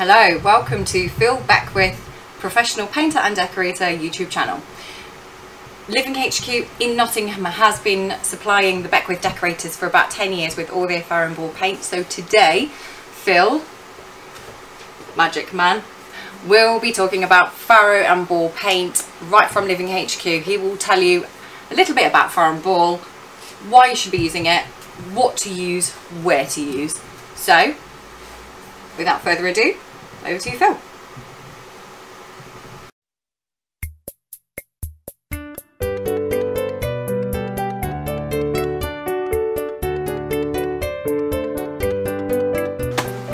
Hello, welcome to Phil Beckwith, professional painter and decorator YouTube channel. Living HQ in Nottingham has been supplying the Beckwith decorators for about 10 years with all their Farrow and Ball paint. So today, Phil, Magic Man, will be talking about Farrow and Ball paint right from Living HQ. He will tell you a little bit about Farrow and Ball, why you should be using it, what to use, where to use. So, without further ado, over to you, Phil.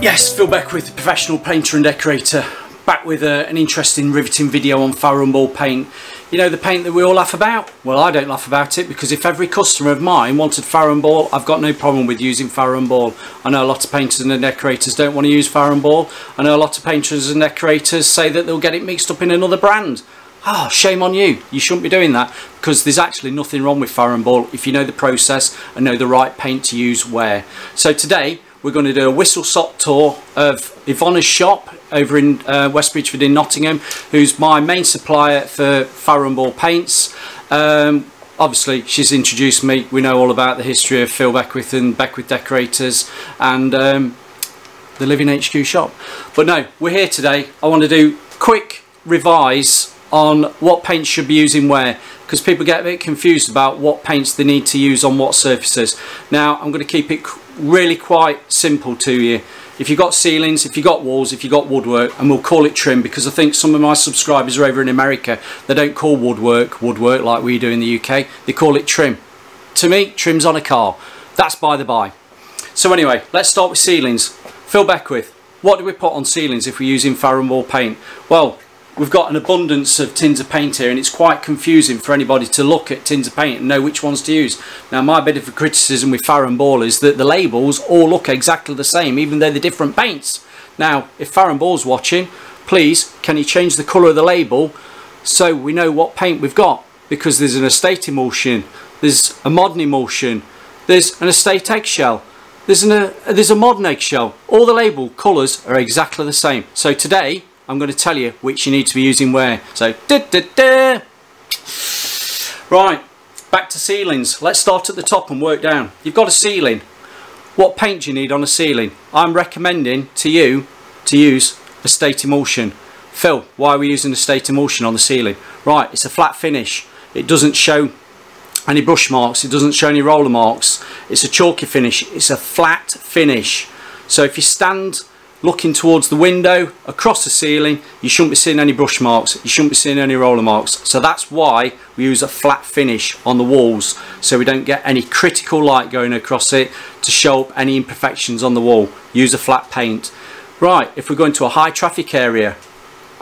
Yes, Phil Beckwith, professional painter and decorator, back with uh, an interesting riveting video on and Ball paint. You know the paint that we all laugh about? Well I don't laugh about it because if every customer of mine wanted Farrow and Ball I've got no problem with using Farrow and Ball. I know a lot of painters and decorators don't want to use Farrow and Ball. I know a lot of painters and decorators say that they'll get it mixed up in another brand. Ah, oh, shame on you. You shouldn't be doing that because there's actually nothing wrong with Farrow and Ball if you know the process and know the right paint to use where. So today we're going to do a whistle stop tour of Iwona's shop over in uh, West Bridgford in Nottingham, who's my main supplier for Farrow and Ball paints. Um, obviously, she's introduced me. We know all about the history of Phil Beckwith and Beckwith Decorators and um, the Living HQ shop. But no, we're here today. I want to do quick revise on what paints should be using where because people get a bit confused about what paints they need to use on what surfaces. Now I'm going to keep it really quite simple to you. If you've got ceilings, if you've got walls, if you've got woodwork, and we'll call it trim because I think some of my subscribers are over in America, they don't call woodwork woodwork like we do in the UK, they call it trim. To me, trim's on a car. That's by the by. So anyway, let's start with ceilings. Phil Beckwith, what do we put on ceilings if we're using Farrow and Ball paint? Well, we've got an abundance of tins of paint here and it's quite confusing for anybody to look at tins of paint and know which ones to use. Now my bit of a criticism with Farrow and Ball is that the labels all look exactly the same even though they're different paints. Now if Farrow and Ball's watching please can you change the colour of the label so we know what paint we've got because there's an estate emulsion, there's a modern emulsion, there's an estate eggshell there's, an, a, there's a modern eggshell. All the label colours are exactly the same. So today I'm going to tell you which you need to be using where. So, da, da, da. right, back to ceilings. Let's start at the top and work down. You've got a ceiling. What paint do you need on a ceiling? I'm recommending to you to use estate Emulsion. Phil, why are we using estate Emulsion on the ceiling? Right, it's a flat finish. It doesn't show any brush marks, it doesn't show any roller marks. It's a chalky finish, it's a flat finish. So if you stand looking towards the window across the ceiling you shouldn't be seeing any brush marks you shouldn't be seeing any roller marks. So that's why we use a flat finish on the walls so we don't get any critical light going across it to show up any imperfections on the wall. Use a flat paint. Right if we're going to a high traffic area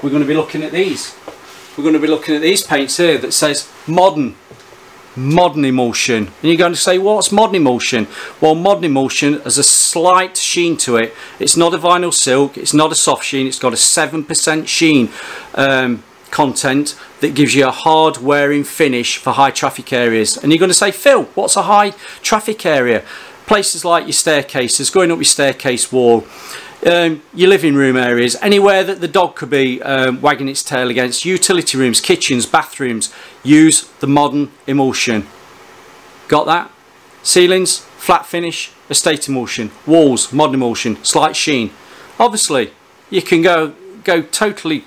we're going to be looking at these. We're going to be looking at these paints here that says modern modern emulsion. And you're going to say what's modern emulsion? Well modern emulsion has a slight sheen to it. It's not a vinyl silk it's not a soft sheen it's got a 7% sheen um, content that gives you a hard wearing finish for high traffic areas. And you're going to say Phil what's a high traffic area? Places like your staircases going up your staircase wall um, your living room areas, anywhere that the dog could be um, wagging its tail against, utility rooms, kitchens, bathrooms, use the modern emulsion. Got that? Ceilings, flat finish, estate emulsion, walls, modern emulsion, slight sheen. Obviously, you can go, go totally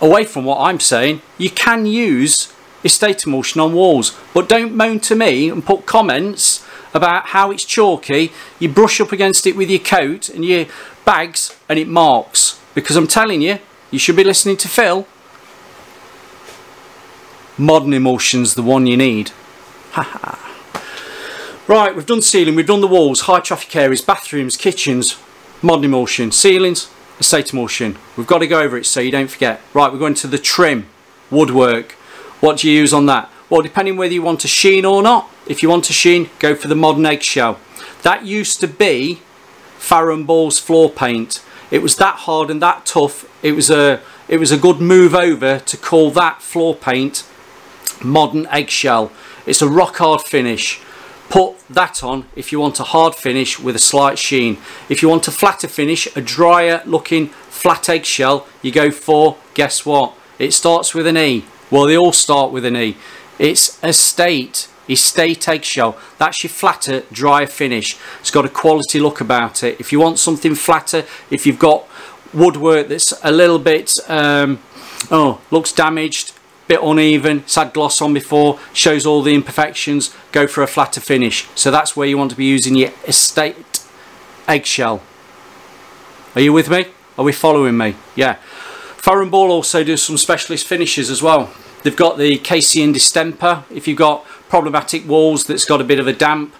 away from what I'm saying. You can use estate emulsion on walls, but don't moan to me and put comments about how it's chalky, you brush up against it with your coat and your bags and it marks. Because I'm telling you, you should be listening to Phil. Modern emulsion's the one you need. right, we've done ceiling, we've done the walls, high traffic areas, bathrooms, kitchens, modern emulsion, ceilings, estate emulsion. We've got to go over it so you don't forget. Right, we're going to the trim, woodwork. What do you use on that? Well, depending whether you want a sheen or not. If you want a sheen, go for the modern eggshell. That used to be Farrow and Ball's floor paint. It was that hard and that tough. It was a it was a good move over to call that floor paint modern eggshell. It's a rock hard finish. put that on if you want a hard finish with a slight sheen if you want a flatter finish a drier looking flat eggshell you go for guess what it starts with an E well they all start with an E it's estate estate eggshell that's your flatter drier finish. It's got a quality look about it. If you want something flatter if you've got woodwork that's a little bit um, oh looks damaged bit uneven it's had gloss on before shows all the imperfections go for a flatter finish. So that's where you want to be using your estate eggshell. Are you with me? Are we following me? Yeah. Farrow Ball also do some specialist finishes as well they've got the Casein distemper if you've got problematic walls that's got a bit of a damp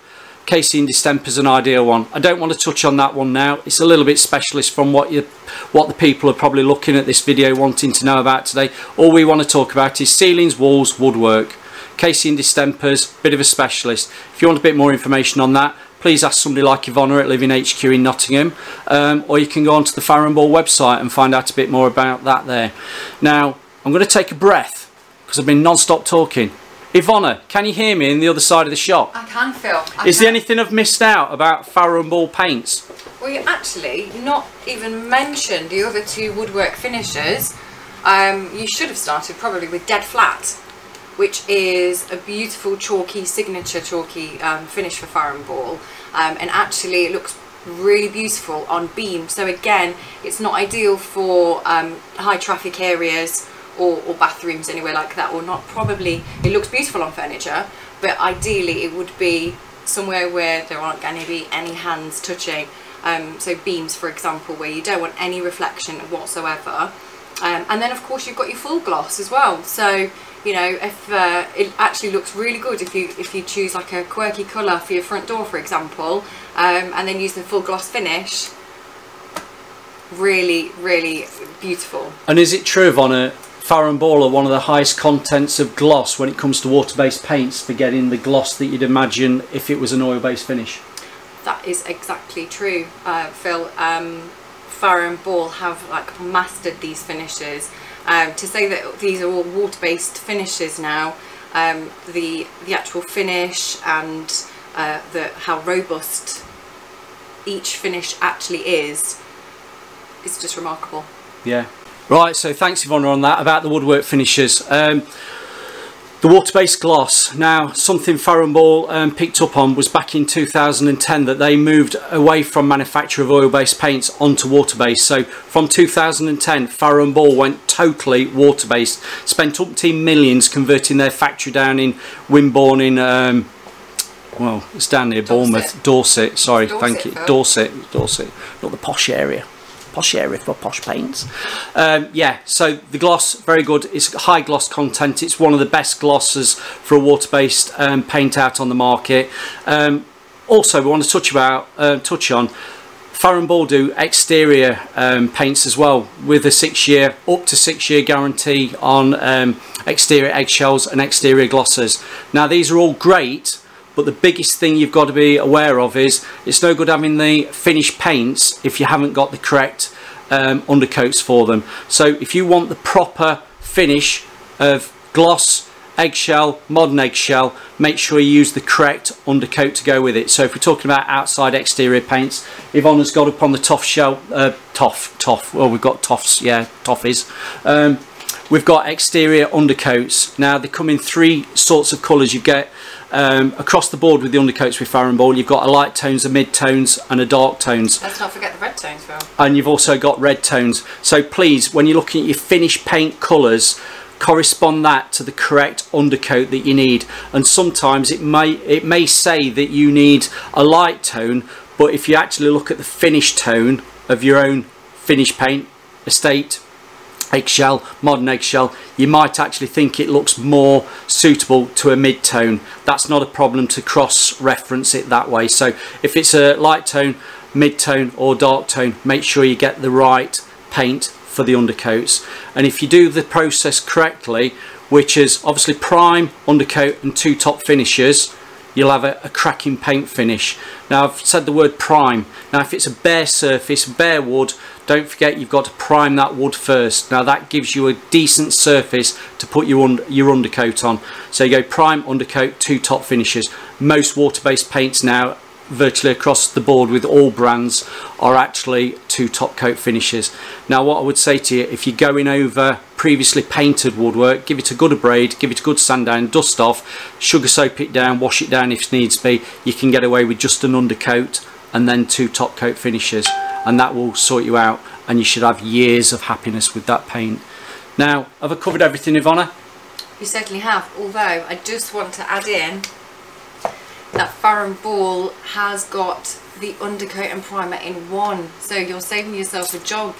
Casein distemper is an ideal one. I don't want to touch on that one now. It's a little bit specialist from what you, what the people are probably looking at this video wanting to know about today. All we want to talk about is ceilings, walls, woodwork. Casein distempers, bit of a specialist. If you want a bit more information on that, please ask somebody like Iwona at Living HQ in Nottingham um, or you can go onto the Farrow Ball website and find out a bit more about that there. Now, I'm going to take a breath because I've been non-stop talking. Iwona, can you hear me in the other side of the shop? I can, Phil. I Is can. there anything I've missed out about Farrow Ball paints? Well, you actually not even mentioned the other two woodwork finishes. Um, you should have started probably with Dead Flat, which is a beautiful chalky, signature chalky um, finish for Farrow Ball. Um, and actually it looks really beautiful on beam. So again, it's not ideal for um, high traffic areas or, or bathrooms anywhere like that or not probably it looks beautiful on furniture but ideally it would be somewhere where there aren't going to be any hands touching um, so beams for example where you don't want any reflection whatsoever. Um, and then of course you've got your full gloss as well. So you know if uh, it actually looks really good if you if you choose like a quirky colour for your front door for example um, and then use the full gloss finish. Really really beautiful. And is it true Iwona Farrow and Ball are one of the highest contents of gloss when it comes to water-based paints for getting the gloss that you'd imagine if it was an oil-based finish. That is exactly true, uh, Phil. Um, Farrow and Ball have like mastered these finishes. Um, to say that these are all water-based finishes now, um, the the actual finish and uh, the how robust each finish actually is, is just remarkable. Yeah, Right, so thanks Iwona on that about the woodwork finishes. Um, the water-based gloss, now something Farrow Ball um, picked up on was back in 2010 that they moved away from manufacture of oil-based paints onto water-based. So from 2010 Farrow Ball went totally water-based, spent up to millions converting their factory down in Wimborne in um, well, it's down near Dorset. Bournemouth, Dorset, sorry, Dorset, thank you, Dorset, Dorset, not the posh area posh area for posh paints. Um, yeah, so the gloss, very good. It's high gloss content. It's one of the best glosses for a water-based um, paint out on the market. Um, also, we want to touch about uh, touch on Farrow Ball do exterior um, paints as well with a six year up to six year guarantee on um, exterior eggshells and exterior glosses. Now these are all great but the biggest thing you've got to be aware of is it's no good having the finished paints if you haven't got the correct um, undercoats for them. So if you want the proper finish of gloss eggshell modern eggshell make sure you use the correct undercoat to go with it. So if we're talking about outside exterior paints Iwona's got upon the toff shell uh, toff toff well we've got toffs yeah toffees um, we've got exterior undercoats. Now they come in three sorts of colors you get um, across the board with the undercoats with Farrow Ball you've got a light tones, a mid tones and a dark tones. Let's not forget the red tones Phil. And you've also got red tones. So please when you're looking at your finished paint colours correspond that to the correct undercoat that you need and sometimes it may it may say that you need a light tone but if you actually look at the finished tone of your own finished paint estate eggshell, modern eggshell, you might actually think it looks more suitable to a mid-tone. That's not a problem to cross-reference it that way. So if it's a light tone, mid-tone or dark tone, make sure you get the right paint for the undercoats. And if you do the process correctly, which is obviously prime, undercoat and two top finishes, you'll have a, a, cracking paint finish. Now I've said the word prime. Now if it's a bare surface, bare wood, don't forget you've got to prime that wood first. Now that gives you a decent surface to put your, un your undercoat on. So you go prime, undercoat, two top finishes. most water-based paints now virtually across the board with all brands are actually two top coat finishes. Now what I would say to you, if you're going over previously painted woodwork, give it a good abrade, give it a good sand down, dust off, sugar soap it down, wash it down if needs be. You can get away with just an undercoat and then two top coat finishes and that will sort you out and you should have years of happiness with that paint. Now, have I covered everything Iwona? You certainly have, although I just want to add in that Farrow Ball has got the undercoat and primer in one. So you're saving yourself a job.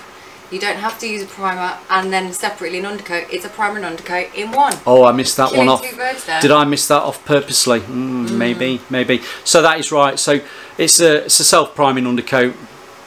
You don't have to use a primer and then separately an undercoat. It's a primer and undercoat in one. Oh, I missed that Killing one off. two birds there. Did I miss that off purposely? Mm, Maybe, maybe. So that is right. So it's a, it's a self-priming undercoat.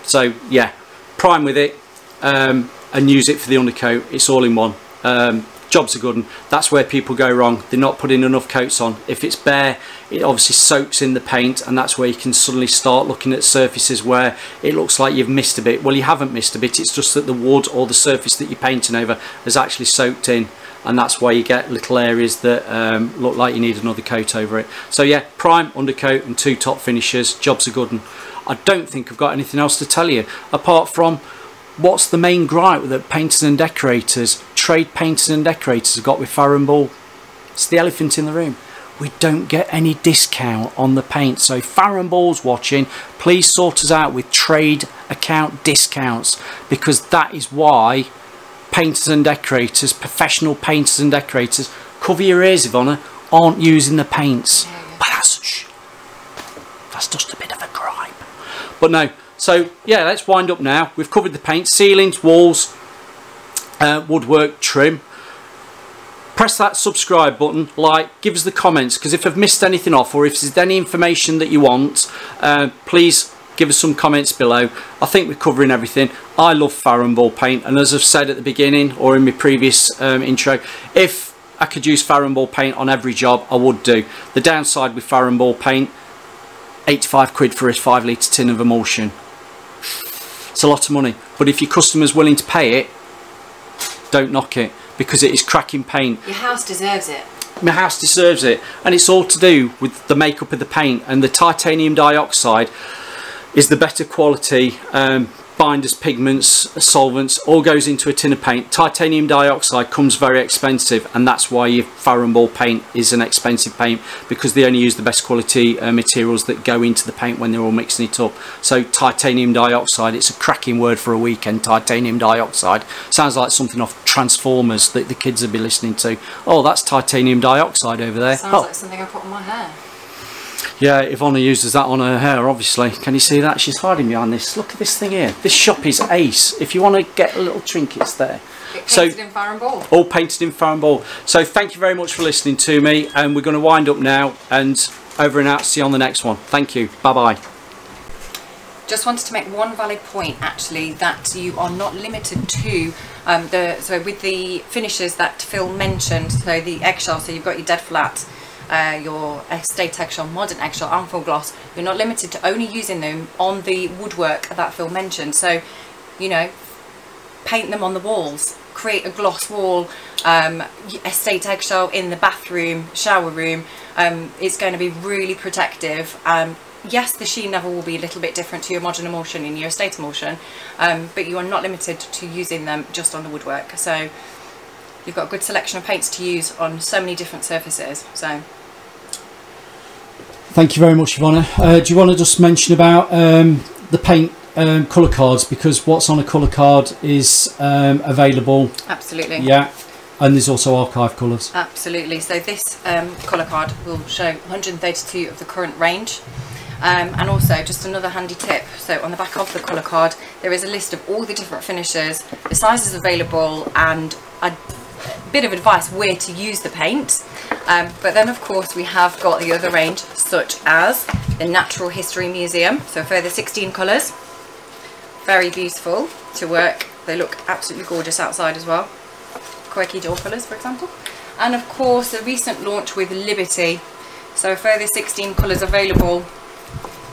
So yeah, prime with it um, and use it for the undercoat. It's all in one. Um, jobs are good and that's where people go wrong. They're not putting enough coats on. If it's bare, it obviously soaks in the paint and that's where you can suddenly start looking at surfaces where it looks like you've missed a bit. Well, you haven't missed a bit. It's just that the wood or the surface that you're painting over has actually soaked in and that's why you get little areas that um, look like you need another coat over it. So yeah, prime, undercoat and two top finishes, jobs are good and I don't think I've got anything else to tell you apart from what's the main gripe that painters and decorators, trade painters and decorators have got with Farrow Ball? It's the elephant in the room. We don't get any discount on the paint. So Farrow Ball's watching, please sort us out with trade account discounts because that is why painters and decorators, professional painters and decorators, cover your ears Iwona, aren't using the paints. But that's, shh, that's just a bit of a gripe. But no, so yeah, let's wind up now. We've covered the paint, ceilings, walls, uh, woodwork, trim. Press that subscribe button, like, give us the comments, because if I've missed anything off or if there's any information that you want, uh, please give us some comments below. I think we're covering everything. I love Farrow Ball paint, and as I've said at the beginning or in my previous um, intro, if I could use Farrow Ball paint on every job, I would do. The downside with Farrow Ball paint, 85 quid for a 5 litre tin of emulsion. It's a lot of money. But if your customer's willing to pay it, don't knock it because it is cracking paint. Your house deserves it. My house deserves it. And it's all to do with the makeup of the paint and the titanium dioxide is the better quality um, binders, pigments, solvents, all goes into a tin of paint. Titanium dioxide comes very expensive and that's why your Farrow Ball paint is an expensive paint because they only use the best quality uh, materials that go into the paint when they're all mixing it up. So titanium dioxide, it's a cracking word for a weekend, titanium dioxide. Sounds like something off Transformers that the kids will be listening to. Oh, that's titanium dioxide over there. Sounds oh. like something I put on my hair. Yeah, Iwona uses that on her hair, obviously. Can you see that? She's hiding behind this. Look at this thing here. This shop is ace. If you want to get little trinkets there. It So- painted in Farrow Ball. All painted in Farrow Ball. So thank you very much for listening to me. And we're going to wind up now and over and out. See you on the next one. Thank you. Bye-bye. Just wanted to make one valid point actually that you are not limited to um, the so with the finishes that Phil mentioned so the eggshell so you've got your dead flat uh, your estate eggshell, modern eggshell and full gloss you're not limited to only using them on the woodwork that Phil mentioned. So you know paint them on the walls create a gloss wall um, estate eggshell in the bathroom shower room um, it's going to be really protective. Um, yes the sheen level will be a little bit different to your modern emulsion and your estate emulsion um, but you are not limited to using them just on the woodwork. So you've got a good selection of paints to use on so many different surfaces so Thank you very much, Iwona. Uh, do you want to just mention about um, the paint um, colour cards? Because what's on a colour card is um, available. absolutely Yeah. And there's also archive colours. Absolutely. So this um, colour card will show 132 of the current range. Um, and also just another handy tip, so on the back of the colour card there is a list of all the different finishes, the sizes available and a bit of advice where to use the paint. Um, but then of course we have got the other range such as the Natural History Museum, so further 16 colours. Very beautiful to work, they look absolutely gorgeous outside as well. Quirky door colours for example. And of course a recent launch with Liberty, so further 16 colours available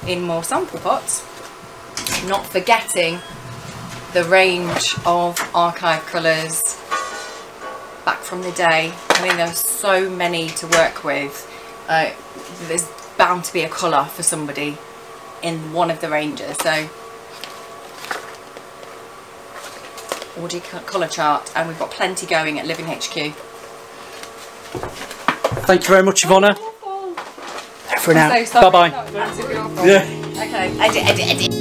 in more sample pots. Not forgetting the range of archive colours back from the day. I mean there's so many to work with. Uh, there's bound to be a colour for somebody in one of the ranges. So order colour chart and we've got plenty going at Living HQ. Thank you very much, Iwona. For now. So sorry. Bye bye. That was massive your fault. Yeah.